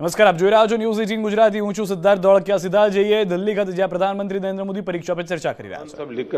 નમસ્કાર આપ જોઈ રહ્યા છો ન્યૂઝ એટીન ગુજરાતી હું છું સિદ્ધાર્થ ધોળકિયા સીધા જઈએ દિલ્હી ખાતે જ્યાં પ્રધાનમંત્રી નરેન્દ્ર મોદી પરીક્ષા પર ચર્ચા કરી રહ્યા છે सब लिख कर